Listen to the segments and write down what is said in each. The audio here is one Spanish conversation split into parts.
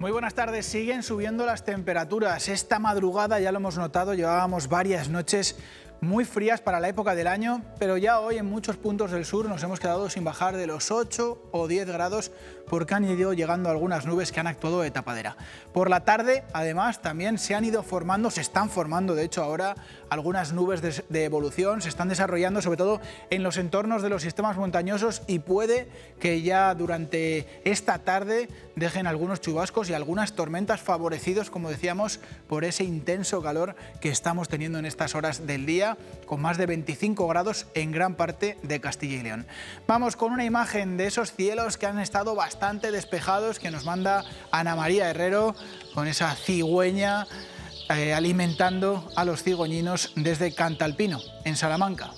Muy buenas tardes. Siguen subiendo las temperaturas. Esta madrugada ya lo hemos notado, llevábamos varias noches muy frías para la época del año, pero ya hoy en muchos puntos del sur nos hemos quedado sin bajar de los 8 o 10 grados porque han ido llegando algunas nubes que han actuado de tapadera. Por la tarde, además, también se han ido formando, se están formando, de hecho, ahora algunas nubes de, evolución, se están desarrollando sobre todo en los entornos de los sistemas montañosos y puede que ya durante esta tarde dejen algunos chubascos y algunas tormentas favorecidos, como decíamos, por ese intenso calor que estamos teniendo en estas horas del día, con más de 25 grados en gran parte de Castilla y León. Vamos con una imagen de esos cielos que han estado bastante despejados que nos manda Ana María Herrero con esa cigüeña eh, alimentando a los cigüeñinos desde Cantalpino, en Salamanca.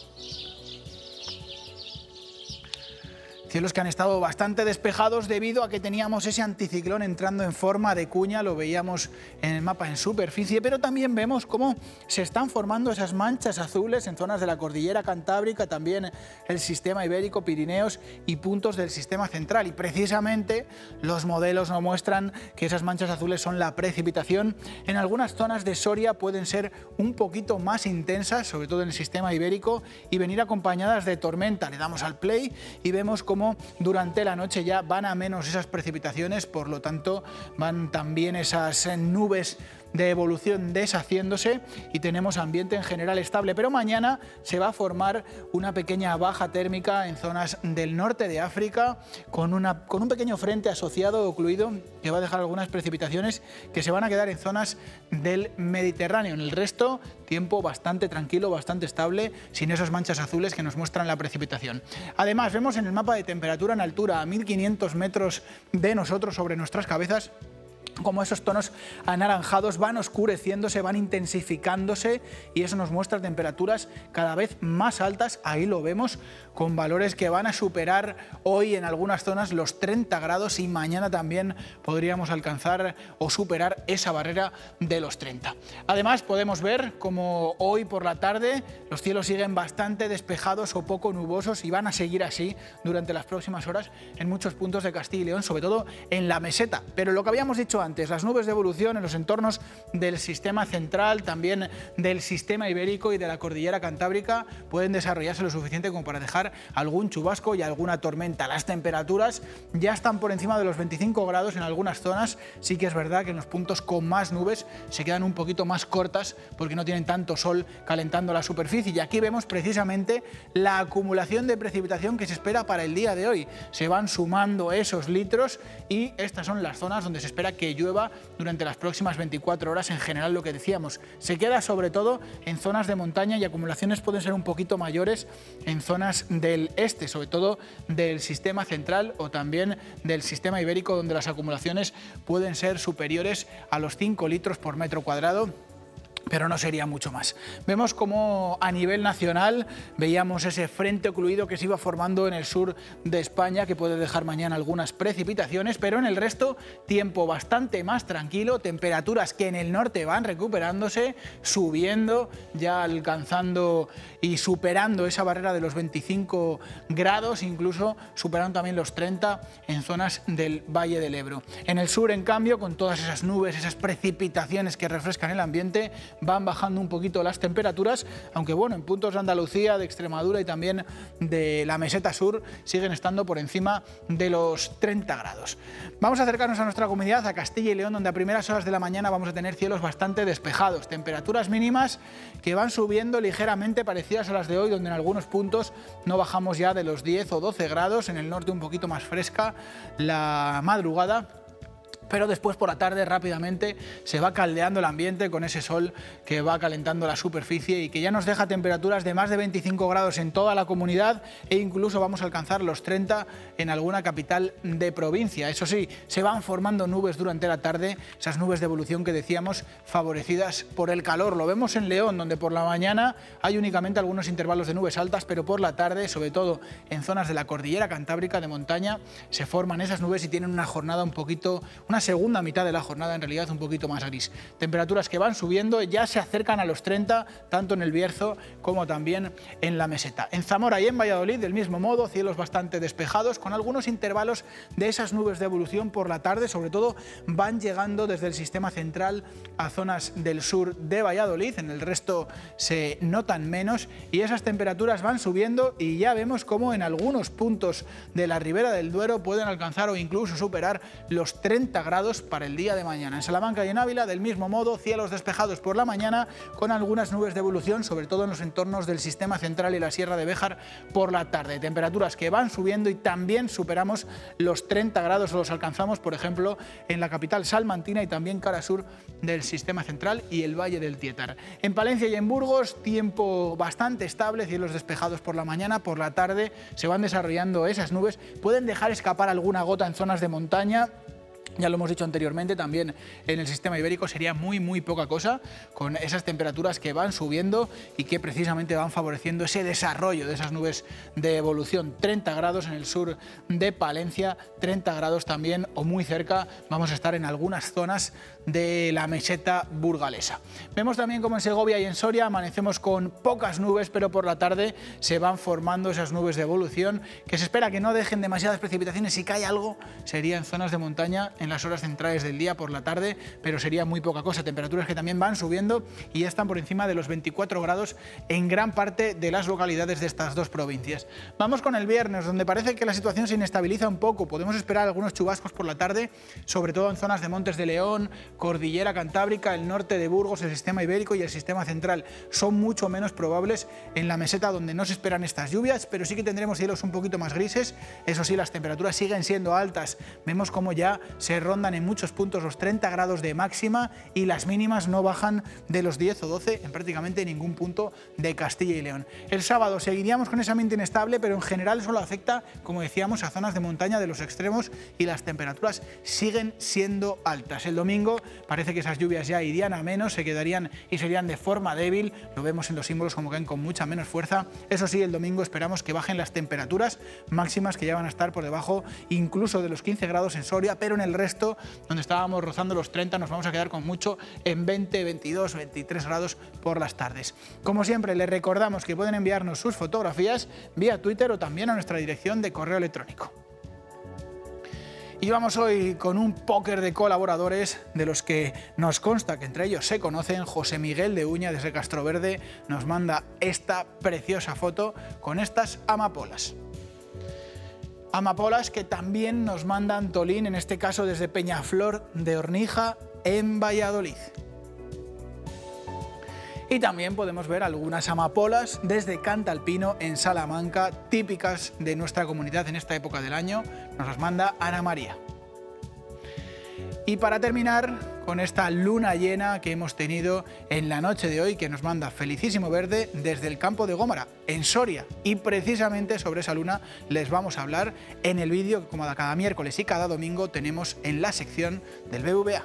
Cielos que han estado bastante despejados debido a que teníamos ese anticiclón entrando en forma de cuña, lo veíamos en el mapa en superficie, pero también vemos cómo se están formando esas manchas azules en zonas de la cordillera cantábrica, también el sistema ibérico, Pirineos y puntos del sistema central. Y precisamente los modelos nos muestran que esas manchas azules son la precipitación. En algunas zonas de Soria pueden ser un poquito más intensas, sobre todo en el sistema ibérico, y venir acompañadas de tormenta. Le damos al play y vemos cómo durante la noche ya van a menos esas precipitaciones, por lo tanto van también esas nubes de evolución deshaciéndose y tenemos ambiente en general estable. Pero mañana se va a formar una pequeña baja térmica en zonas del norte de África con, una, con un pequeño frente asociado ocluido que va a dejar algunas precipitaciones que se van a quedar en zonas del Mediterráneo. En el resto, tiempo bastante tranquilo, bastante estable, sin esas manchas azules que nos muestran la precipitación. Además, vemos en el mapa de temperatura en altura a 1500 metros de nosotros sobre nuestras cabezas como esos tonos anaranjados van oscureciéndose, van intensificándose y eso nos muestra temperaturas cada vez más altas, ahí lo vemos, con valores que van a superar hoy en algunas zonas los 30 grados y mañana también podríamos alcanzar o superar esa barrera de los 30. Además podemos ver como hoy por la tarde los cielos siguen bastante despejados o poco nubosos y van a seguir así durante las próximas horas en muchos puntos de Castilla y León, sobre todo en la meseta. Pero lo que habíamos dicho antes, las nubes de evolución en los entornos del sistema central, también del sistema ibérico y de la cordillera cantábrica pueden desarrollarse lo suficiente como para dejar algún chubasco y alguna tormenta. Las temperaturas ya están por encima de los 25 grados en algunas zonas. Sí que es verdad que en los puntos con más nubes se quedan un poquito más cortas porque no tienen tanto sol calentando la superficie. Y aquí vemos precisamente la acumulación de precipitación que se espera para el día de hoy. Se van sumando esos litros y estas son las zonas donde se espera que llueva durante las próximas 24 horas. En general lo que decíamos, se queda sobre todo en zonas de montaña y acumulaciones pueden ser un poquito mayores en zonas del este, sobre todo del sistema central o también del sistema ibérico, donde las acumulaciones pueden ser superiores a los 5 litros por metro cuadrado pero no sería mucho más. Vemos como a nivel nacional veíamos ese frente ocluido que se iba formando en el sur de España, que puede dejar mañana algunas precipitaciones, pero en el resto tiempo bastante más tranquilo, temperaturas que en el norte van recuperándose, subiendo, ya alcanzando y superando esa barrera de los 25 grados, incluso superando también los 30 en zonas del Valle del Ebro. En el sur, en cambio, con todas esas nubes, esas precipitaciones que refrescan el ambiente, van bajando un poquito las temperaturas, aunque bueno, en puntos de Andalucía, de Extremadura y también de la meseta sur siguen estando por encima de los 30 grados. Vamos a acercarnos a nuestra comunidad, a Castilla y León, donde a primeras horas de la mañana vamos a tener cielos bastante despejados, temperaturas mínimas que van subiendo ligeramente parecidas a las de hoy, donde en algunos puntos no bajamos ya de los 10 o 12 grados, en el norte un poquito más fresca la madrugada pero después por la tarde rápidamente se va caldeando el ambiente con ese sol que va calentando la superficie y que ya nos deja temperaturas de más de 25 grados en toda la comunidad e incluso vamos a alcanzar los 30 en alguna capital de provincia. Eso sí, se van formando nubes durante la tarde, esas nubes de evolución que decíamos favorecidas por el calor. Lo vemos en León, donde por la mañana hay únicamente algunos intervalos de nubes altas, pero por la tarde, sobre todo en zonas de la cordillera cantábrica de montaña, se forman esas nubes y tienen una jornada un poquito, una segunda mitad de la jornada en realidad un poquito más gris. Temperaturas que van subiendo, ya se acercan a los 30, tanto en el Bierzo como también en la meseta. En Zamora y en Valladolid, del mismo modo, cielos bastante despejados, con algunos intervalos de esas nubes de evolución por la tarde, sobre todo van llegando desde el sistema central a zonas del sur de Valladolid, en el resto se notan menos y esas temperaturas van subiendo y ya vemos cómo en algunos puntos de la ribera del Duero pueden alcanzar o incluso superar los 30 grados para el día de mañana. En Salamanca y en Ávila, del mismo modo, cielos despejados por la mañana con algunas nubes de evolución, sobre todo en los entornos del sistema central y la Sierra de Béjar por la tarde. Temperaturas que van subiendo y también superamos los 30 grados o los alcanzamos, por ejemplo, en la capital salmantina y también cara sur del sistema central y el Valle del Tietar. En Palencia y en Burgos, tiempo bastante estable, cielos despejados por la mañana, por la tarde se van desarrollando esas nubes, pueden dejar escapar alguna gota en zonas de montaña ya lo hemos dicho anteriormente, también en el sistema ibérico sería muy, muy poca cosa, con esas temperaturas que van subiendo y que precisamente van favoreciendo ese desarrollo de esas nubes de evolución. 30 grados en el sur de Palencia, 30 grados también o muy cerca vamos a estar en algunas zonas de la meseta burgalesa. Vemos también como en Segovia y en Soria amanecemos con pocas nubes, pero por la tarde se van formando esas nubes de evolución que se espera que no dejen demasiadas precipitaciones. Si cae algo, sería en zonas de montaña en las horas centrales del día por la tarde, pero sería muy poca cosa. Temperaturas que también van subiendo y ya están por encima de los 24 grados en gran parte de las localidades de estas dos provincias. Vamos con el viernes, donde parece que la situación se inestabiliza un poco. Podemos esperar algunos chubascos por la tarde, sobre todo en zonas de Montes de León, Cordillera Cantábrica, el norte de Burgos, el sistema ibérico y el sistema central. Son mucho menos probables en la meseta donde no se esperan estas lluvias, pero sí que tendremos cielos un poquito más grises. Eso sí, las temperaturas siguen siendo altas. Vemos como ya se rondan en muchos puntos los 30 grados de máxima y las mínimas no bajan de los 10 o 12 en prácticamente ningún punto de Castilla y León. El sábado seguiríamos con ese ambiente inestable, pero en general solo afecta, como decíamos, a zonas de montaña de los extremos y las temperaturas siguen siendo altas. El domingo parece que esas lluvias ya irían a menos, se quedarían y serían de forma débil, lo vemos en los símbolos como caen con mucha menos fuerza. Eso sí, el domingo esperamos que bajen las temperaturas máximas que ya van a estar por debajo incluso de los 15 grados en Soria, pero en el resto, donde estábamos rozando los 30, nos vamos a quedar con mucho en 20, 22, 23 grados por las tardes. Como siempre, les recordamos que pueden enviarnos sus fotografías vía Twitter o también a nuestra dirección de correo electrónico. Y vamos hoy con un póker de colaboradores de los que nos consta que entre ellos se conocen. José Miguel de Uña desde Castroverde nos manda esta preciosa foto con estas amapolas. Amapolas que también nos manda Antolín, en este caso desde Peñaflor de Hornija, en Valladolid. Y también podemos ver algunas amapolas desde Cantalpino en Salamanca, típicas de nuestra comunidad en esta época del año. Nos las manda Ana María. Y para terminar con esta luna llena que hemos tenido en la noche de hoy, que nos manda Felicísimo Verde desde el campo de Gómara, en Soria. Y precisamente sobre esa luna les vamos a hablar en el vídeo que como cada miércoles y cada domingo tenemos en la sección del BVA.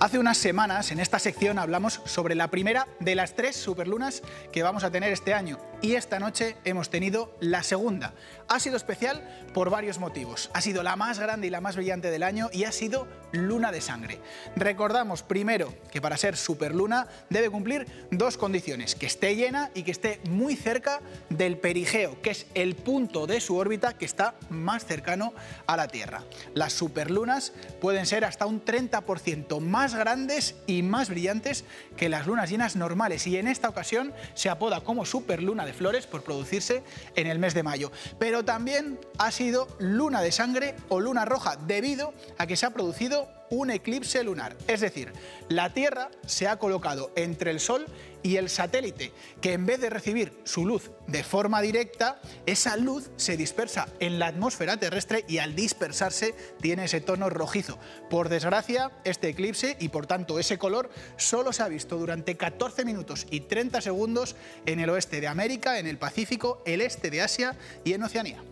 Hace unas semanas en esta sección hablamos sobre la primera de las tres superlunas que vamos a tener este año y esta noche hemos tenido la segunda. Ha sido especial por varios motivos. Ha sido la más grande y la más brillante del año y ha sido luna de sangre. Recordamos primero que para ser superluna debe cumplir dos condiciones, que esté llena y que esté muy cerca del perigeo, que es el punto de su órbita que está más cercano a la Tierra. Las superlunas pueden ser hasta un 30% grandes y más brillantes que las lunas llenas normales y en esta ocasión se apoda como superluna de flores por producirse en el mes de mayo. Pero también ha sido luna de sangre o luna roja debido a que se ha producido un eclipse lunar. Es decir, la Tierra se ha colocado entre el Sol y el satélite, que en vez de recibir su luz de forma directa, esa luz se dispersa en la atmósfera terrestre y al dispersarse tiene ese tono rojizo. Por desgracia, este eclipse y por tanto ese color solo se ha visto durante 14 minutos y 30 segundos en el oeste de América, en el Pacífico, el este de Asia y en Oceanía.